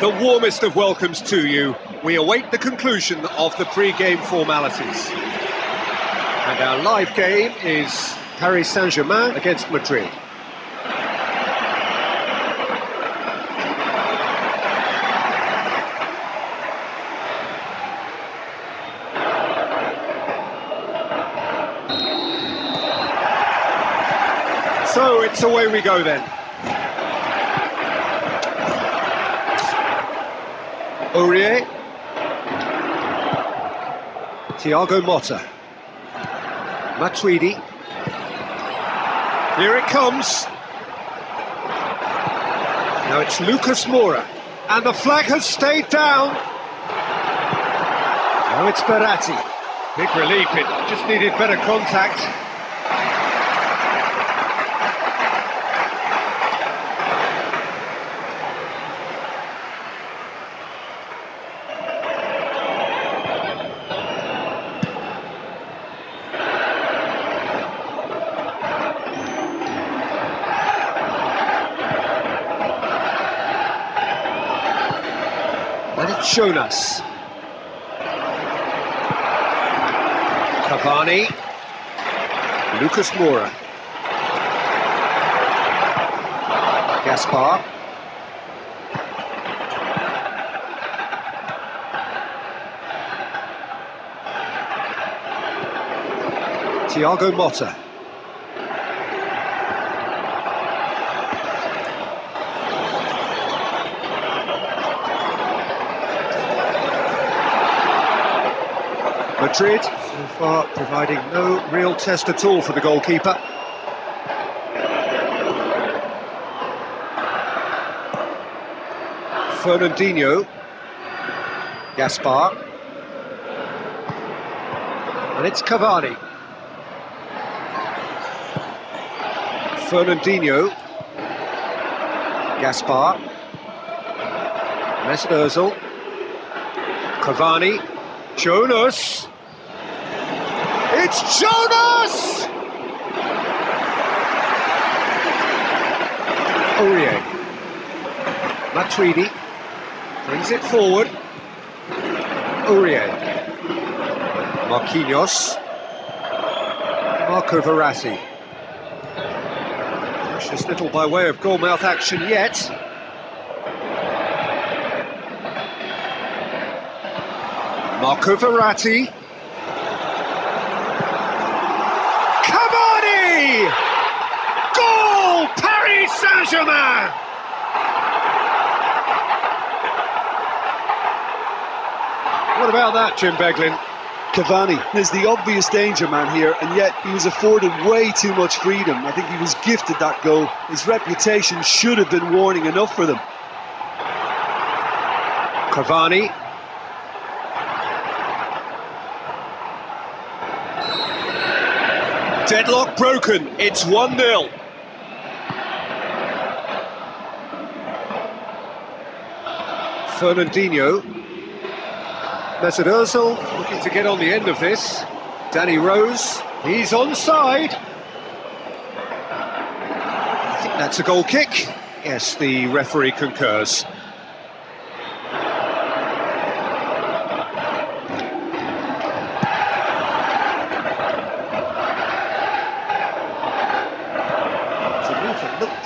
the warmest of welcomes to you. We await the conclusion of the pre-game formalities. And our live game is Paris Saint-Germain against Madrid. So it's away we go then. Aurier. Thiago Motta. Matuidi. Here it comes. Now it's Lucas Moura. And the flag has stayed down. Now it's Verratti. Big relief, it just needed better contact. And it's Jonas. Cavani. Lucas Moura. Gaspar. Thiago Motta. Madrid, so far, providing no real test at all for the goalkeeper. Fernandinho. Gaspar. And it's Cavani. Fernandinho. Gaspar. Mesut Ozil. Cavani. Jonas. It's Jonas! Aurier. Matuidi brings it forward. Aurier. Marquinhos. Marco Verratti. Precious little by way of goalmouth action yet. Marco Verratti. Cavani! Goal! Paris Saint-Germain! What about that, Jim Beglin? Cavani is the obvious danger man here, and yet he was afforded way too much freedom. I think he was gifted that goal. His reputation should have been warning enough for them. Cavani. Deadlock broken. It's 1 0. Fernandinho. Mesut Ozil looking to get on the end of this. Danny Rose. He's onside. I think that's a goal kick. Yes, the referee concurs.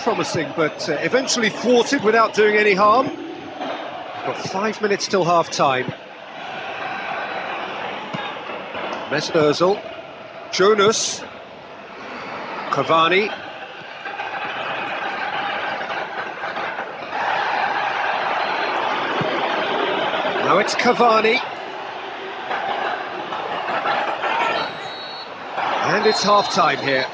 Promising, but uh, eventually thwarted without doing any harm. Got five minutes till half time. Mesut Ozil, Jonas, Cavani. Now it's Cavani. And it's half time here.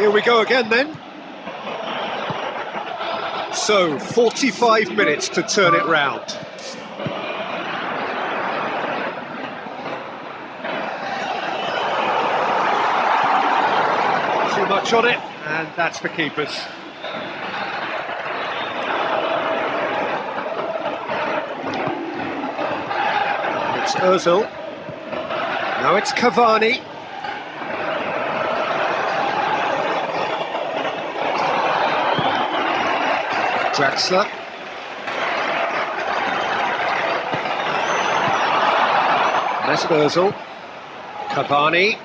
Here we go again then. So 45 minutes to turn it round. Too much on it, and that's for keepers. It's Ozil. Now it's Cavani. Draxler. Mesut Ozil. Cavani.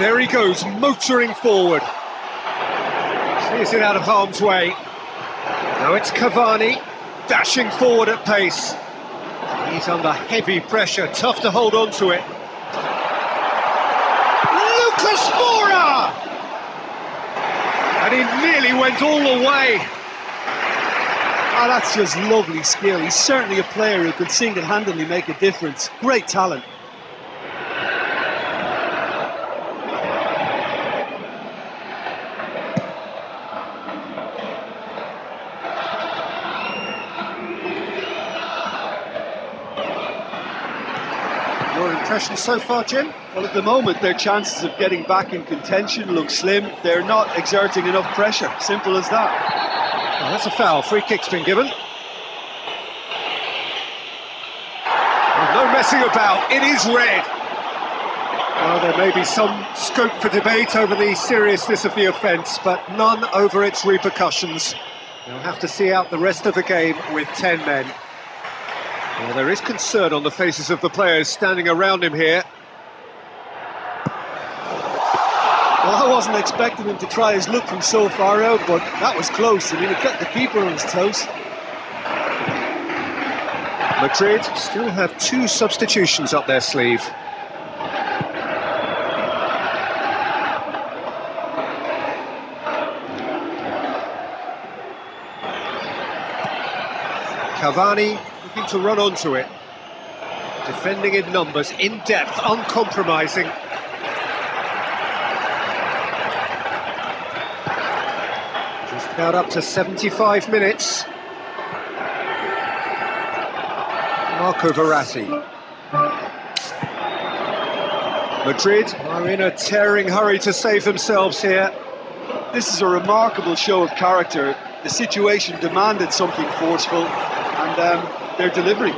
There he goes, motoring forward. Sees it out of harm's way. Now it's Cavani, dashing forward at pace. He's under heavy pressure, tough to hold on to it. Lucas Moura! And he nearly went all the way. Oh, that's just lovely skill. He's certainly a player who could single-handedly make a difference. Great talent. Your impression so far, Jim? Well, at the moment, their chances of getting back in contention look slim. They're not exerting enough pressure. Simple as that. Oh, that's a foul. Free kick's been given. Oh, no messing about. It is red. Well, there may be some scope for debate over the seriousness of the offence, but none over its repercussions. They'll have to see out the rest of the game with 10 men. Well, there is concern on the faces of the players standing around him here. Well, I wasn't expecting him to try his luck from so far out, but that was close. I mean, it kept the keeper on his toes. Madrid still have two substitutions up their sleeve. Cavani looking to run onto it. Defending in numbers, in depth, uncompromising. Just about up to 75 minutes. Marco Verratti. Madrid are in a tearing hurry to save themselves here. This is a remarkable show of character. The situation demanded something forceful, and um, they're delivering.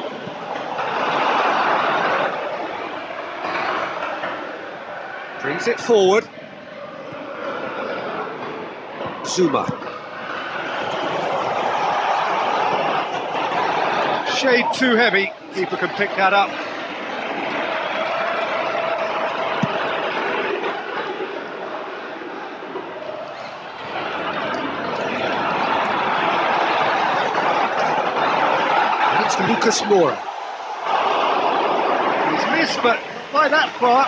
Brings it forward. Zouma. Shade too heavy. Keeper can pick that up. Lucas Moura. He's missed, but by that far.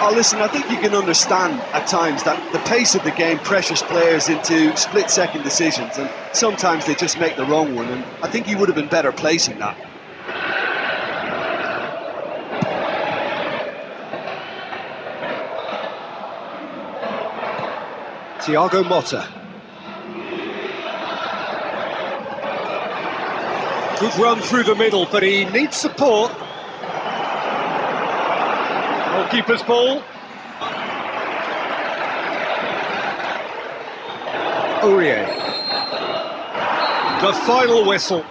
Oh, listen, I think you can understand at times that the pace of the game pressures players into split-second decisions, and sometimes they just make the wrong one, and I think he would have been better placing that. Thiago Motta. Good run through the middle, but he needs support. Goalkeeper's ball. Aurier. The final whistle.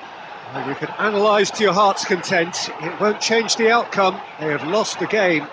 And you can analyse to your heart's content. It won't change the outcome. They have lost the game.